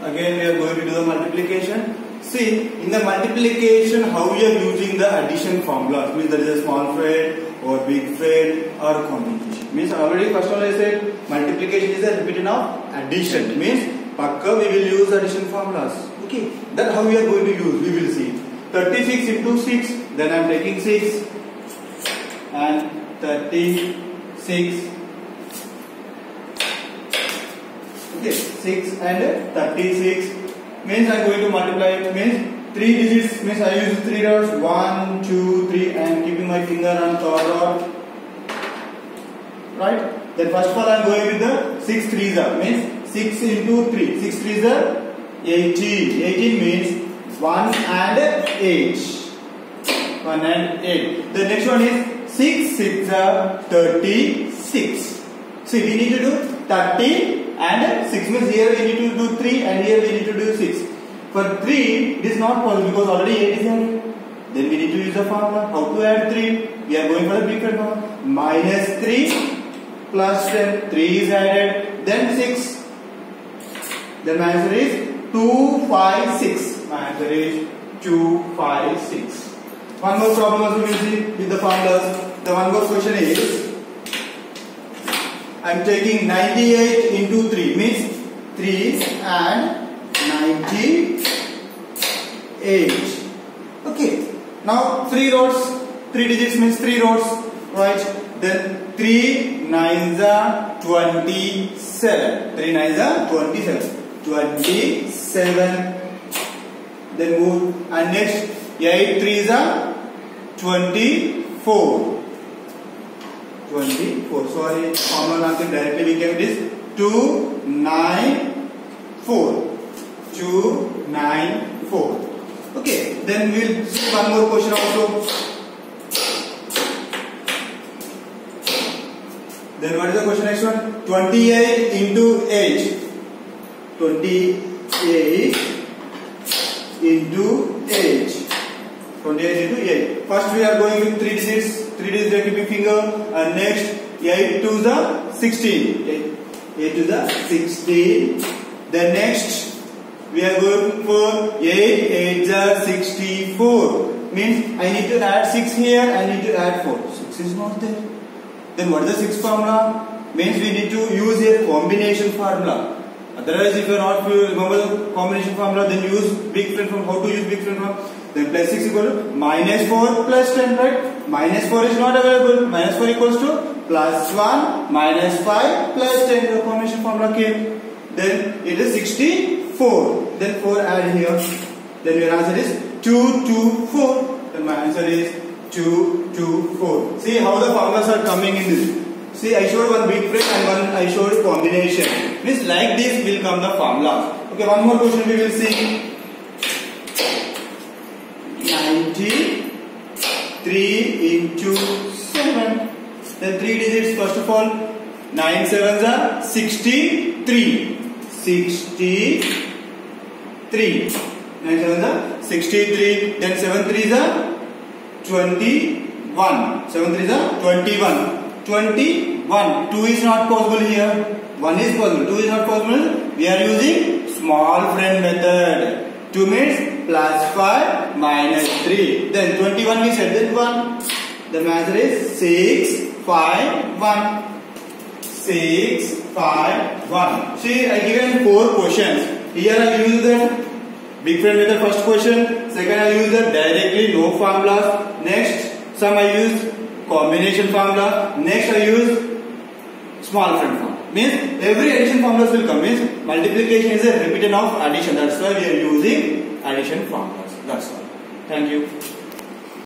Again we are going to do the multiplication. See, in the multiplication, how we are using the addition formula. Means there is a small friend or big friend or combination. Means already first one I said multiplication is a repetition of addition. Means pakka we will use addition formulas. Okay, that how we are going to use. We will see. 36 into 6. Then I am taking 6 and 36 okay 6 and 36 means I'm going to multiply it means 3 digits means I use 3 dots 1 2 3 and keeping my finger on third dot. Right? Then first of all I'm going with the 6 3s are means 6 into 3 6 3s are 18 18 means 1 and 8 1 and 8 the next one is 6 6 are 36 see we need to do 30 and 6 means here we need to do 3 and here we need to do 6. For 3 it is not possible because already 8 is here. Then we need to use the formula. How to add 3? We are going for the big one. Minus 3 plus 10. 3 is added. Then 6. Then my answer is 2, 5, 6. My answer is 2, 5, 6. One more problem also we see with the formulas. The one more question is I am taking 98 into 3 means 3 and 98. Okay. Now 3 rows, 3 digits means 3 rows, right? Then 3 nines are 27. 3 nines are 27. 27. Then move and next 8 threes are 24. 24. Sorry, common answer directly we get this 2, 9, 4. 2, 9, 4. Okay, then we will see one more question also. Then what is the question next one? 28 into 8. 28 into 8. 28 into 8. First we are going with 3 digits. 3 digits we are keeping finger. And next 8 to the 16. 8, 8 to the 16. Then next we are going for 8 8 are 64. Means I need to add 6 here. I need to add 4. 6 is not there. Then what is the 6 formula? Means we need to use a combination formula. Otherwise, if you are not uh, remember the combination formula, then use big friend from how to use big friend from then plus 6 equal to minus 4 plus 10 right? Minus 4 is not available. Minus 4 equals to plus 1 minus 5 plus 10 the formation formula came. Then it is 64 then 4 add here. Then your answer is 2 2 4 then my answer is 2 2 4 see how the formulas are coming in this. See, I showed one big friend and one I showed combination. Means like this will come the formulas. Okay, one more question we will see. 93 into 7. Then 3 digits first of all. 9 sevens are 63. 63. 9 sevens are 63. Then 7 threes are 21. 7 threes are 21. 21. 2 is not possible here. 1 is possible. 2 is not possible. We are using small friend method. 2 means plus 5 minus 3. Then 21 we said then 1. The answer is 6, 5, 1. 6, 5, 1. See, I given 4 questions. Here I use the big friend method first question. Second I use the directly no formulas. Next some I use combination formula. Next I use small friend formula. Means every addition formulas will come. Means multiplication is a repetition of addition. That's why we are using addition formulas. That's all. Thank you.